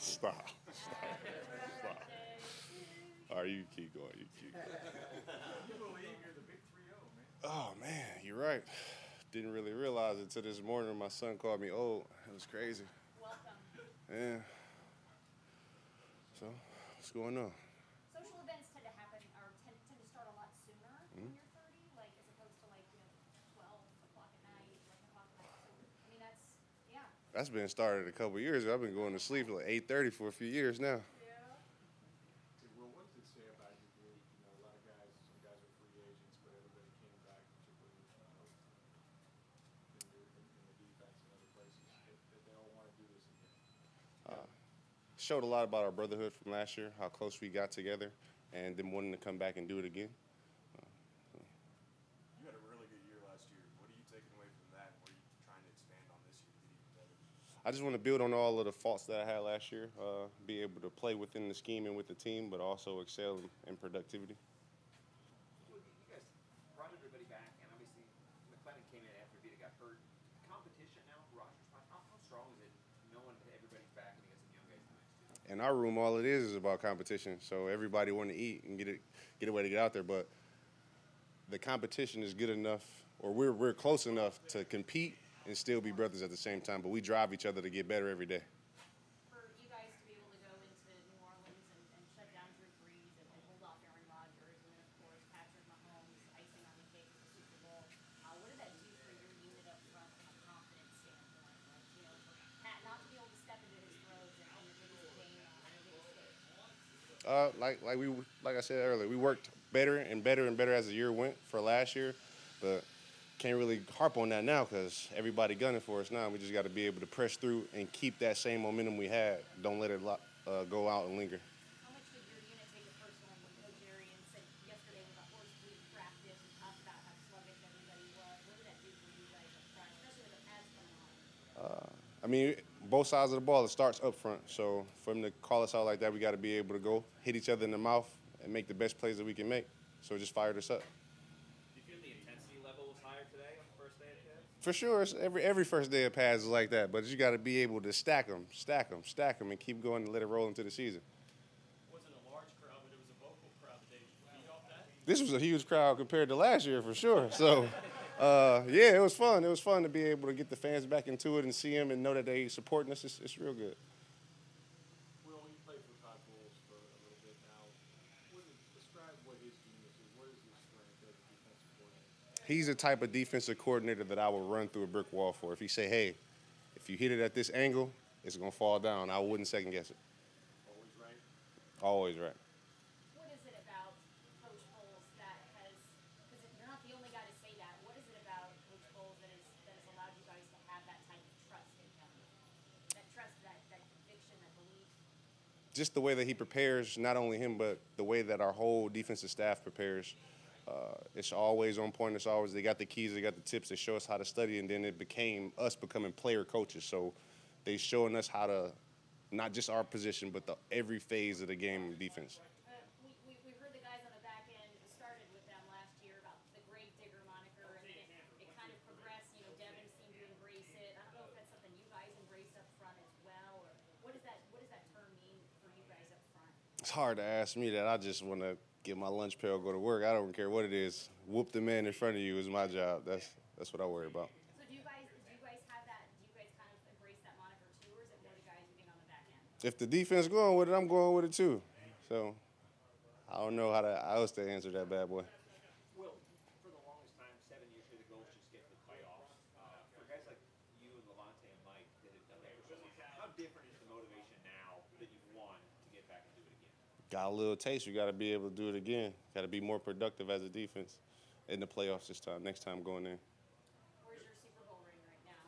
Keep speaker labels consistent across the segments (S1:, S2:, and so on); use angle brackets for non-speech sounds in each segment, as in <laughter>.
S1: Stop. <laughs> Stop. Stop. All right, you keep going. You keep going. Oh man, you're right. Didn't really realize it until this morning. My son called me old. It was crazy.
S2: Welcome.
S1: Yeah. So, what's going on?
S2: Social events tend to happen or tend, tend to start a lot sooner when you're 30, like as opposed to like, you know, 12 o'clock at night, 11 o'clock at night. So, I mean, that's, yeah.
S1: That's been started a couple years ago. I've been going to sleep at like 8:30 for a few years now.
S3: Hey, Will, what does it say about your group? You know, a lot of guys, some guys are free agents, but everybody came back, particularly in, the, in the defense and other places, that, that they all want to do this again.
S1: Uh, showed a lot about our brotherhood from last year, how close we got together, and them wanting to come back and do it again.
S3: You had a really good year last year. What are you taking away from that? What are you trying to expand on this year to get even better?
S1: I just want to build on all of the faults that I had last year, uh, be able to play within the scheme and with the team, but also excel in, productivity.
S4: Well, you guys brought everybody back, and obviously came in after Vita got hurt. Competition now spots. How, how strong is it knowing that everybody's back and some young guys in the mix too?
S1: In our room, all it is is about competition. So everybody want to eat and get it, get a way to get out there. But the competition is good enough, or we're we're close enough to compete and still be brothers at the same time. But we drive each other to get better every day.
S2: For you guys to be able to go into New Orleans and, and shut down Drew Brees and, and hold off Aaron Rodgers, and then of course Patrick Mahomes, icing on the cake of the Super Bowl. What did that do for your unit up front from a confidence standpoint? Like, you know, for Pat not to be able to step into his throws and on your biggest game, on your biggest stage.
S1: Uh, like like we like I said earlier, we worked better and better and better as the year went for last year, but can't really harp on that now because everybody gunning for us now. We just got to be able to press through and keep that same momentum we had. Don't let it uh, go out and linger.
S2: How much did your unit take it personally when Coach Arians said yesterday was a horse week practice and talked about how sluggish everybody was? What did that do for you guys up front, especially with the pads coming on?
S1: I mean, both sides of the ball, it starts up front. So for him to call us out like that, we got to be able to go hit each other in the mouth and make the best plays that we can make. So it just fired us up.
S4: Do you feel the intensity level was higher today on the first day of camp?
S1: For sure, it's every every first day of pads is like that, but you got to be able to stack them, stack them, stack them, and keep going and let it roll into the season.
S5: wasn't a large crowd, but it was a vocal crowd. Did you feed off that?
S1: This was a huge crowd compared to last year for sure. So, <laughs> uh, yeah, it was fun. It was fun to be able to get the fans back into it and see them and know that they supporting us. It's, it's real good.
S3: Will, you played for Todd Bowles for a little bit now. What is, describe what his genius is. What is his strength as a defensive coordinator?
S1: He's the type of defensive coordinator that I would run through a brick wall for. If he say, "Hey, if you hit it at this angle, it's gonna fall down," I wouldn't second guess it.
S3: Always right.
S1: Always right.
S2: What is it about Coach Bowles that has, because you're not the only guy to say that, what is it about Coach Bowles that, is, that has allowed you guys to have that type of trust in him? That trust, that, that conviction, that belief?
S1: Just the way that he prepares, not only him, but the way that our whole defensive staff prepares. Uh, it's always on point. It's always they got the keys, they got the tips. They show us how to study, and then it became us becoming player coaches. So they showing us how to, not just our position, but the every phase of the game defense.
S2: Uh, we, we, we heard the guys on the back end started with them last year about the grave digger moniker, and it, it kind of progressed. You know, Devin seemed to embrace it. I don't know if that's something you guys embrace up front as well, or what does that what does that term mean for you guys up front?
S1: It's hard to ask me that. I just want to get my lunch pail, go to work. I don't care what it is. Whoop the man in front of you is my job. That's that's what I worry about.
S2: So do you guys do you guys have that? Do you guys kind of embrace that moniker too, or is it more the guys being on the back end?
S1: If the defense going with it, I'm going with it too. So I don't know how to how else to answer that bad boy.
S4: Will, for the longest time, seven years here, the goal was just get to the playoffs. Uh, for guys like you and Lavonte and Mike that have done that for so long, how different is the motivation now that you've won to get back and do it again?
S1: Got a little taste. We got to be able to do it again. Got to be more productive as a defense in the playoffs this time. Next time going in.
S2: Where's your Super Bowl ring right now?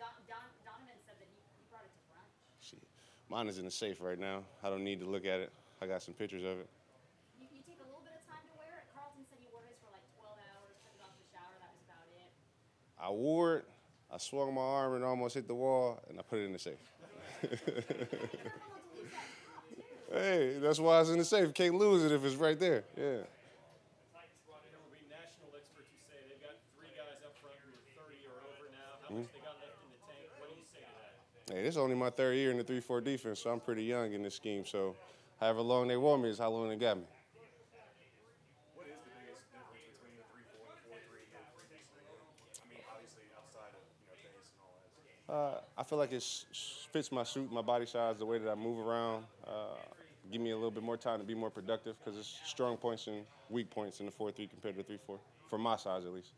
S2: Don, Don, Donovan said that he, he brought it to brunch.
S1: Shit. Mine is in the safe right now. I don't need to look at it. I got some pictures of it.
S2: You, you take a little bit of time to wear it. Carlton said he wore his for like 12 hours, took it off the shower. That was about it.
S1: I wore it. I swung my arm and almost hit the wall, and I put it in the safe. <laughs>
S2: You never want to lose that cup, too.
S1: Hey, that's why it's in the safe. Can't lose it if it's right there. Yeah.
S5: Titans brought in will be national experts who say they've got three guys up front who are 30 or over now. How much they got left in the tank? What do you say to that?
S1: Hey, this is only my third year in the three-four defense, so I'm pretty young in this scheme. So, however long they want me is how long they got me.
S6: What is the biggest difference between the three four and the four three? I.
S1: Uh, I feel like it fits my suit, my body size, the way that I move around. Uh, give me a little bit more time to be more productive because it's strong points and weak points in the four-three compared to three-four, for my size at least.